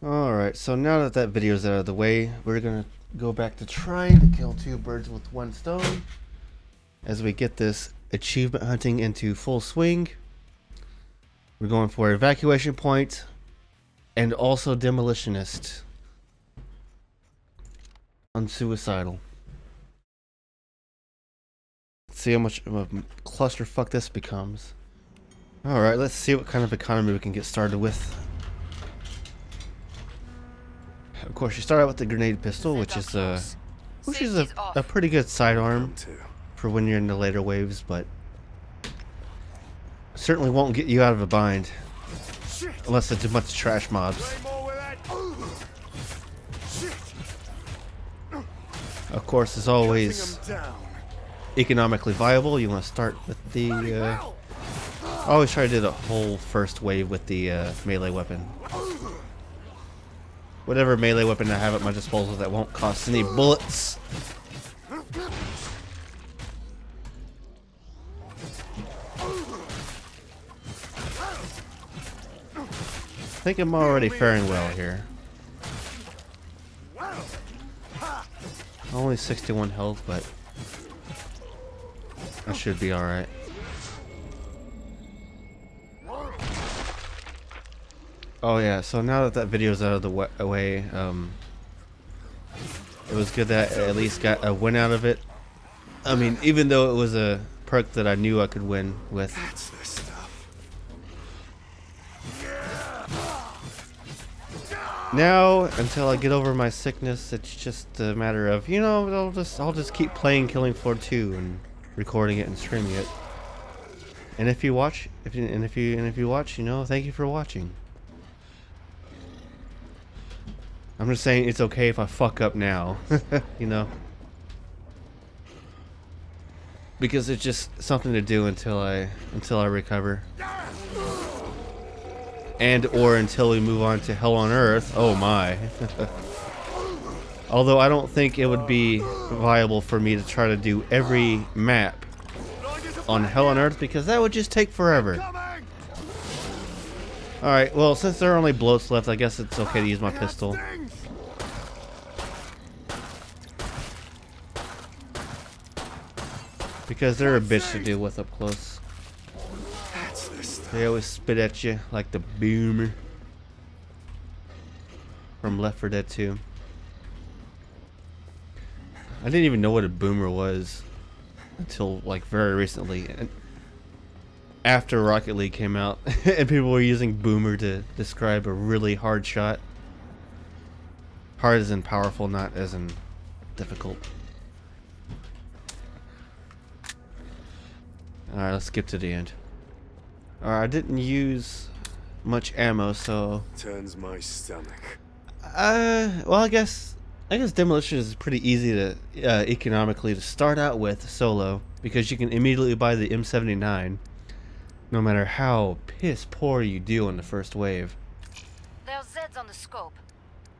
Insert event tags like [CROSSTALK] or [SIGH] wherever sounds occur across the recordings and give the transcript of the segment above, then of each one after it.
Alright, so now that that video is out of the way, we're gonna go back to trying to kill two birds with one stone as we get this achievement hunting into full swing. We're going for evacuation point and also demolitionist. Unsuicidal. Let's see how much of a clusterfuck this becomes. Alright, let's see what kind of economy we can get started with. Course, you start out with the grenade pistol, which is uh, which is a, a pretty good sidearm for when you're in the later waves, but certainly won't get you out of a bind unless it's a bunch of trash mobs. Of course, as always, economically viable. You want to start with the. Uh, I always try to do the whole first wave with the uh, melee weapon whatever melee weapon I have at my disposal that won't cost any bullets. I think I'm already faring well here. Only 61 health, but I should be alright. Oh yeah, so now that that video's out of the way, um, it was good that I at least got a win out of it. I mean, even though it was a perk that I knew I could win with. That's the stuff. Now, until I get over my sickness, it's just a matter of you know I'll just I'll just keep playing Killing Floor 2 and recording it and streaming it. And if you watch, if you, and if you and if you watch, you know, thank you for watching. I'm just saying it's okay if I fuck up now, [LAUGHS] you know? Because it's just something to do until I until I recover. And or until we move on to Hell on Earth. Oh my. [LAUGHS] Although I don't think it would be viable for me to try to do every map on Hell on Earth because that would just take forever. Alright, well, since there are only bloats left, I guess it's okay to use my pistol. Because they're a bitch to deal with up close. They always spit at you like the boomer from Left 4 Dead 2. I didn't even know what a boomer was until like very recently. And after Rocket League came out [LAUGHS] and people were using boomer to describe a really hard shot. Hard as in powerful, not as in difficult. Alright, let's skip to the end. Alright, I didn't use much ammo, so... Turns my stomach. Uh, well, I guess... I guess demolition is pretty easy to uh, economically to start out with solo because you can immediately buy the M79 no matter how piss poor you do on the first wave. There's Zeds on the scope.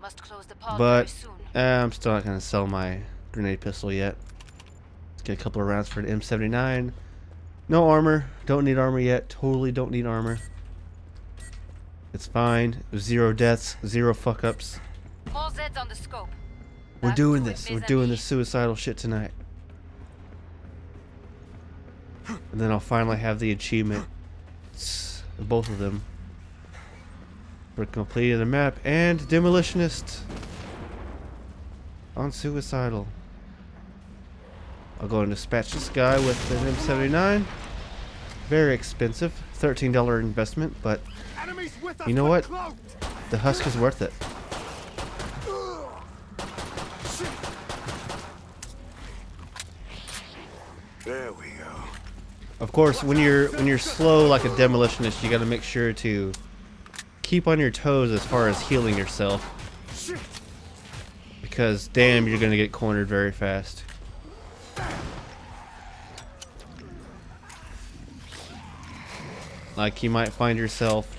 Must close the pod but very soon. Uh, I'm still not gonna sell my grenade pistol yet. Let's get a couple of rounds for the M79. No armor. Don't need armor yet. Totally don't need armor. It's fine. Zero deaths. Zero fuck ups. All Zeds on the scope. We're doing this. We're doing this suicidal shit tonight. And then I'll finally have the achievement. Both of them. For completing the map and demolitionist. On suicidal. I'll go and dispatch this guy with an M79. Very expensive. $13 investment, but you know what? The husk is worth it. There we go. Of course, when you're when you're slow like a demolitionist, you got to make sure to keep on your toes as far as healing yourself. Because damn, you're gonna get cornered very fast. Like you might find yourself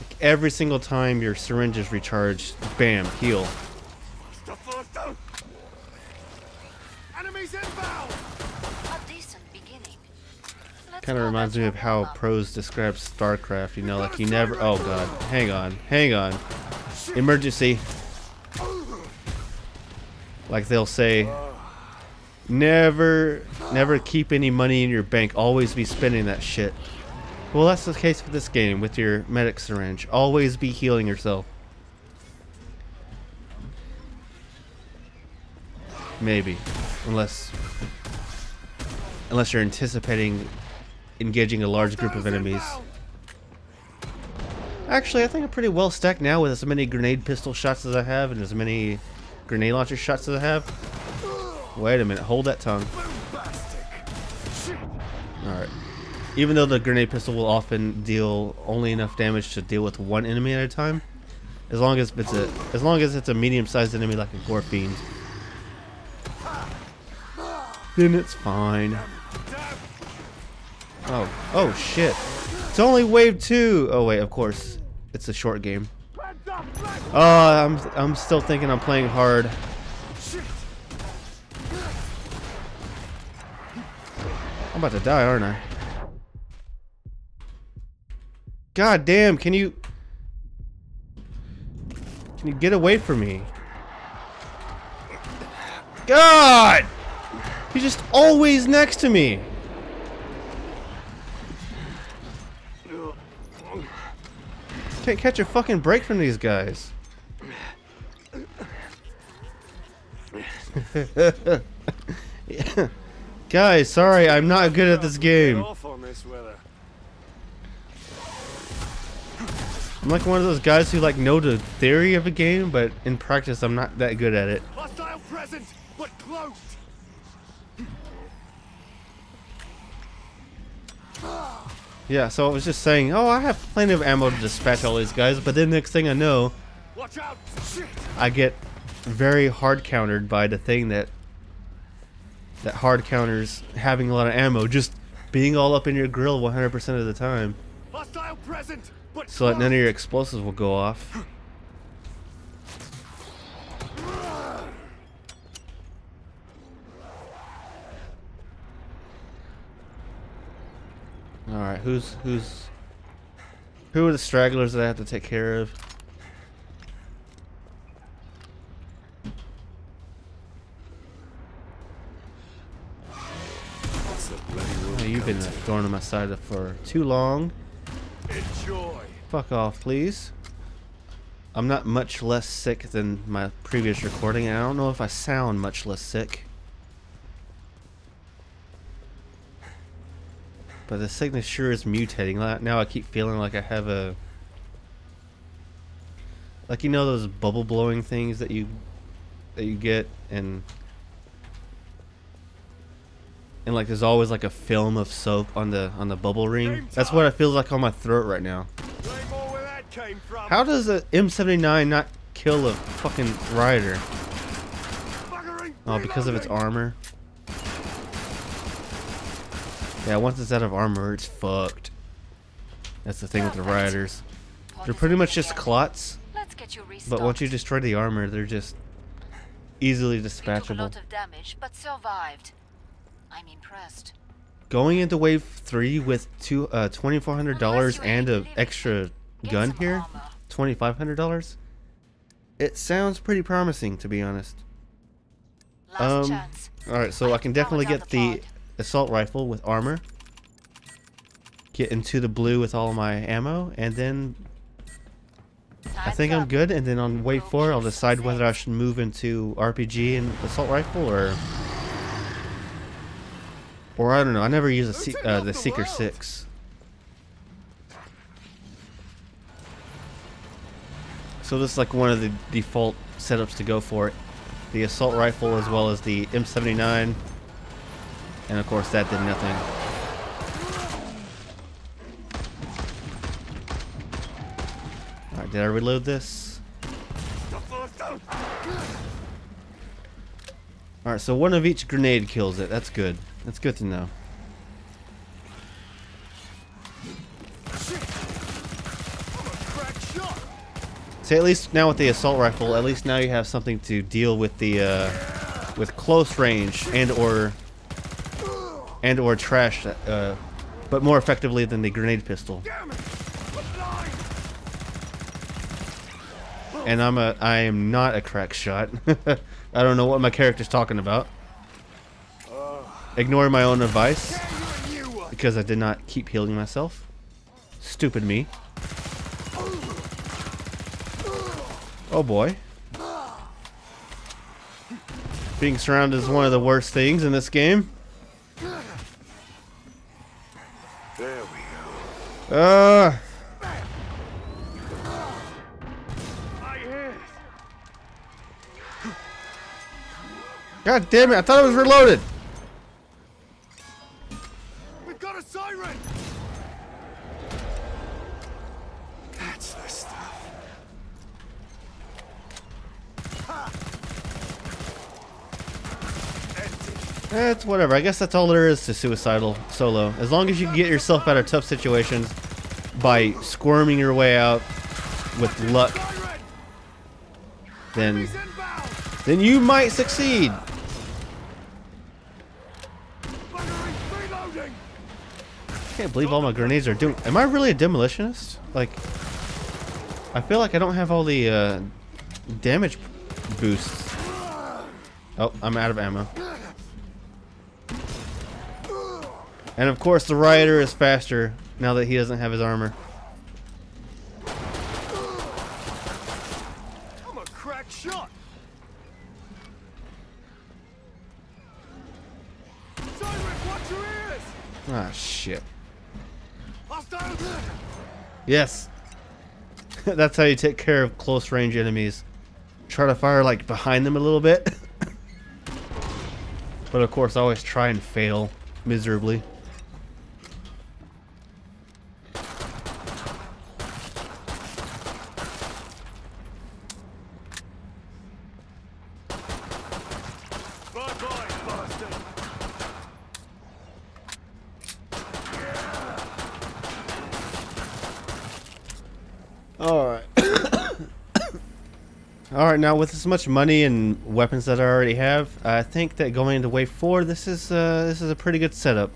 like every single time your syringe is recharged, bam, heal. Kind of reminds me of how pros describe StarCraft. You know, like you never. Oh god, hang on, hang on. emergency. Like they'll say, never, never keep any money in your bank. Always be spending that shit. Well, that's the case for this game with your medic syringe. Always be healing yourself. Maybe, unless, unless you're anticipating engaging a large group of enemies. Actually, I think I'm pretty well stacked now with as many grenade pistol shots as I have and as many grenade launcher shots as I have. Wait a minute, hold that tongue. Even though the grenade pistol will often deal only enough damage to deal with one enemy at a time, as long as it's a as long as it's a medium-sized enemy like a gore fiend, then it's fine. Oh, oh shit! It's only wave two. Oh wait, of course, it's a short game. Oh, I'm I'm still thinking I'm playing hard. I'm about to die, aren't I? God damn, can you... Can you get away from me? God! He's just always next to me. Can't catch a fucking break from these guys. Yeah. [LAUGHS] Guys, sorry, I'm not good at this game. I'm like one of those guys who like know the theory of a game, but in practice I'm not that good at it. Hostile present, but close. Yeah, so I was just saying, oh, I have plenty of ammo to dispatch all these guys, but then next thing I know. I get very hard countered by the thing that that hard counters having a lot of ammo, just being all up in your grill 100% of the time, Hostile present, so that none of your explosives will go off. All right, who's who's who are the stragglers that I have to take care of? What's the bloody Oh, you've been a thorn on my side for too long. Enjoy. Fuck off, please. I'm not much less sick than my previous recording, and I don't know if I sound much less sick. But the sickness sure is mutating. Now I keep feeling like I have a... Like, you know those bubble blowing things that you that you get, and... And like there's always like a film of soap on the on the bubble ring. That's what it feels like on my throat right now. Came from. How does a M79 not kill a fucking rioter? Oh, because of its armor. Yeah, once it's out of armor, it's fucked. That's the thing with the rioters. They're pretty much just clots, Let's get you but once you destroy the armor, they're just easily You took a dispatchable. lot of damage, but survived. I'm impressed. Going into wave three with two uh twenty four hundred dollars and an extra gun here, twenty five hundred dollars. It sounds pretty promising, to be honest. Last Um, chance. All right, so I can definitely get the assault rifle with armor. Get into the blue with all my ammo, and then I think I'm good. And then on wave four, I'll decide whether I should move into RPG and assault rifle, or or I don't know. I never use a uh, the Seeker Six. So this is like one of the default setups to go for it. The assault rifle as well as the M79. And of course that did nothing. Alright, did I reload this? Alright, so one of each grenade kills it. That's good. That's good to know. See, at least now with the assault rifle, at least now you have something to deal with the, uh, with close range and or, and or trash, uh, but more effectively than the grenade pistol. And I'm a I am not a crack shot. [LAUGHS] I don't know what my character's talking about. Ignore my own advice because I did not keep healing myself. Stupid me. Oh boy. Being surrounded is one of the worst things in this game. There we go. Uh, I hear it. God damn it, I thought it was reloaded. It's whatever. I guess that's all there is to suicidal solo. As long as you can get yourself out of tough situations by squirming your way out with luck, then then you might succeed. I can't believe all my grenades are doing. Am I really a demolitionist? Like, I feel like I don't have all the uh, damage boosts. Oh, I'm out of ammo. And of course, the rioter is faster now that he doesn't have his armor. I'm a crack shot. Siren, watch your ears. Ah, shit. Yes. [LAUGHS] That's how you take care of close range enemies. Try to fire like behind them a little bit. [LAUGHS] but of course, I always try and fail miserably. Alright. [COUGHS] Alright, now with as much money and weapons that I already have, I think that going into wave 4, this is uh, this is a pretty good setup.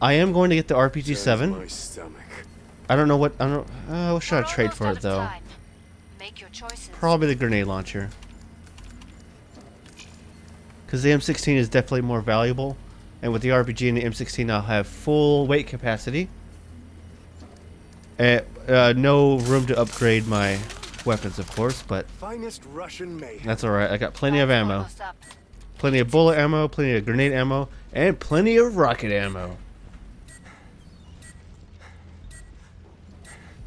I am going to get the RPG-7. I don't know what, I don't, uh, what should I We're trade for it though? Make your. Probably the grenade launcher. Because the M16 is definitely more valuable. And with the RPG and the M16, I'll have full weight capacity. And, uh, no room to upgrade my weapons, of course, but Finest Russian that's alright. I got plenty of ammo. Plenty of bullet ammo, plenty of grenade ammo, and plenty of rocket ammo.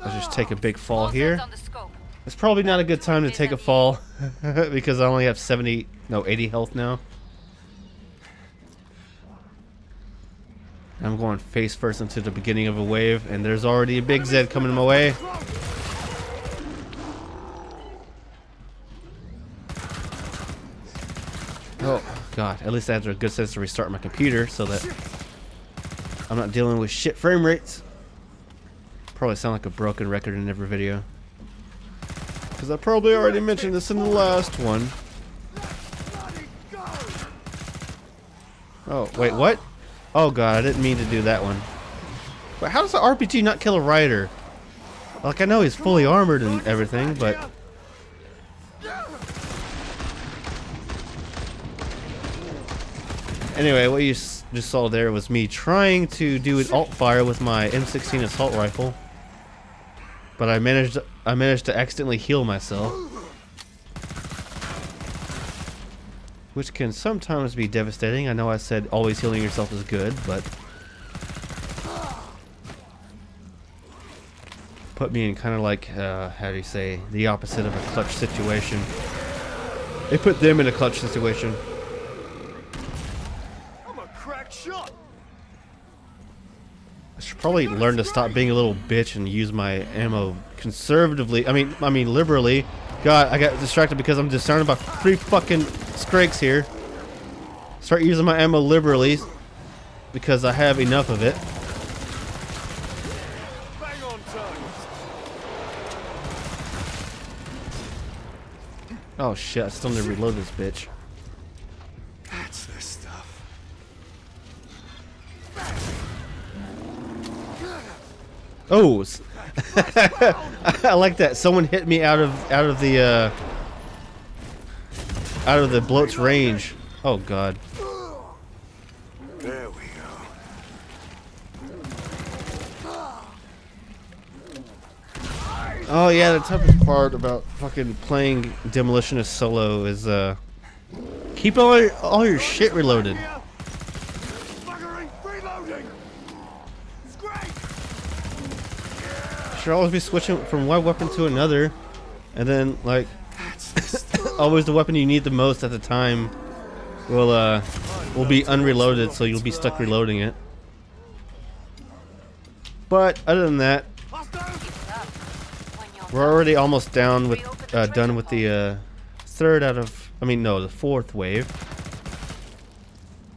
I'll just take a big fall here. Zeds on the scope. It's probably not a good time to take a fall [LAUGHS] because I only have 70, no, 80 health now. I'm going face first into the beginning of a wave, and there's already a big Zed coming my way. Oh, God. At least I have a good sense to restart my computer so that I'm not dealing with shit frame rates. Probably sound like a broken record in every video. Because I probably already mentioned this in the last one. Oh, wait, what? Oh god, I didn't mean to do that one. But how does the RPG not kill a rioter? Like, I know he's fully armored and everything, but... Anyway, what you just saw there was me trying to do an alt fire with my M16 assault rifle. But I managed I managed to accidentally heal myself. Which can sometimes be devastating. I know I said always healing yourself is good, but put me in kind of like uh, how do you say the opposite of a clutch situation. It put them in a clutch situation. I'm a crack shot. I should probably learn to stop being a little bitch and use my ammo conservatively. I mean, I mean liberally. God, I got distracted because I'm concerned about three fucking scrakes here. Start using my ammo liberally because I have enough of it. Bang on target. Oh shit! I still need to reload this bitch. That's the stuff. Oh, [LAUGHS] I like that. Someone hit me out of out of the uh, out of the bloat's range. Oh god. There we go. Oh yeah, the toughest part about fucking playing Demolitionist solo is uh keep all your, all your shit reloaded. Here. Buggering, reloading. It's great. Should always be switching from one weapon to another, and then like [LAUGHS] always the weapon you need the most at the time will uh will be unreloaded, so you'll be stuck reloading it. But other than that, we're already almost down with uh, done with the uh, third out of I mean no the fourth wave.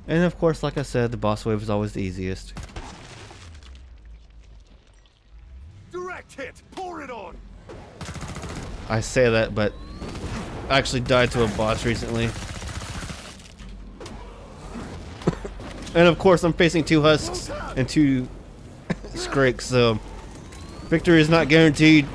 And of course, like I said, the boss wave is always the easiest. I say that, but I actually died to a boss recently. and of course, I'm facing two husks and two [LAUGHS] scrakes, so victory is not guaranteed.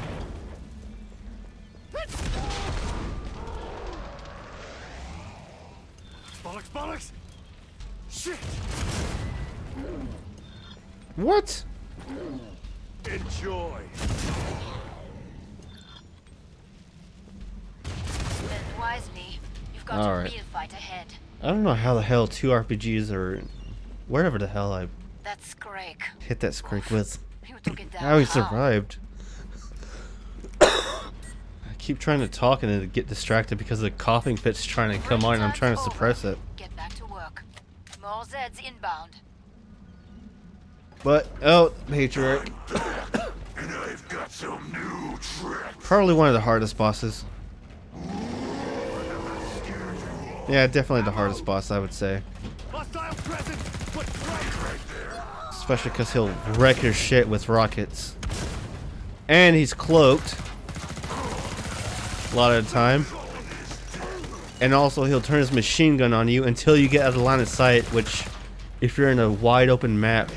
Wisely. You've got All a right. real fight ahead. I don't know how the hell two RPGs or wherever the hell I That's Scrake. hit that scrake with. You took it down. How he how? survived. [COUGHS] I keep trying to talk and then get distracted because the coughing fit's trying to come on and I'm trying to suppress it. Get back to work. More Zeds inbound. But oh, patriarch. And I've got some new tricks. Probably one of the hardest bosses. Yeah, definitely the hardest boss, I would say. Hostile present. Put right right there. Especially because he'll wreck your shit with rockets. And he's cloaked. A lot of the time. And also, he'll turn his machine gun on you until you get out of the line of sight, which, if you're in a wide open map,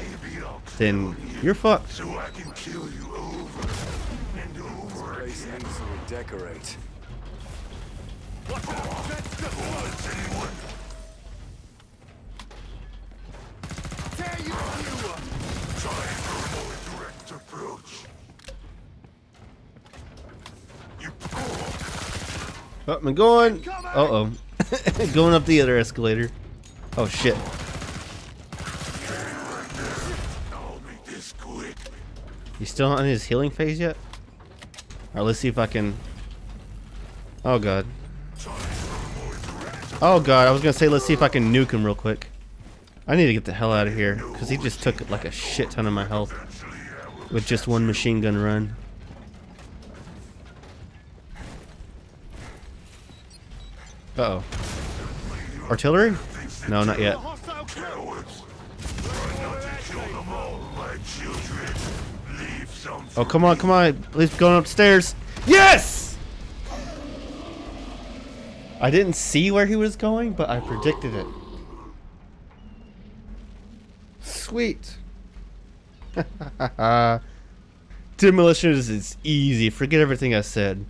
then you're fucked. So I can kill you over and over again. ends to decorate. Watch Oh, I'm going. Uh oh. [LAUGHS] going up the other escalator. Oh shit. I'll make this quick. He's still on his healing phase yet? Alright, let's see if I can. Oh god. Oh god, I was gonna say let's see if I can nuke him real quick. I need to get the hell out of here because he just took like a shit ton of my health with just one machine gun run. Uh oh. Artillery? No, not yet. Oh, come on, come on. Please going upstairs. Yes! I didn't see where he was going, but I predicted it. Sweet. [LAUGHS] Demolition is, easy. Forget everything I said.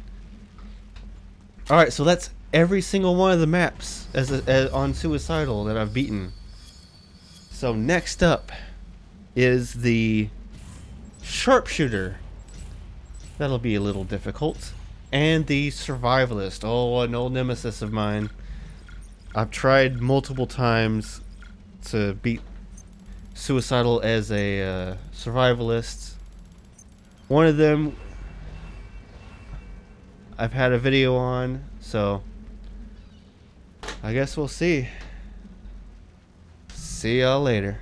Alright, so that's every single one of the maps as, a, as on Suicidal that I've beaten. So next up is the Sharpshooter. That'll be a little difficult. And the Survivalist. Oh, an old nemesis of mine. I've tried multiple times to beat Suicidal as a uh, Survivalist. One of them I've had a video on, so I guess we'll see. See y'all later.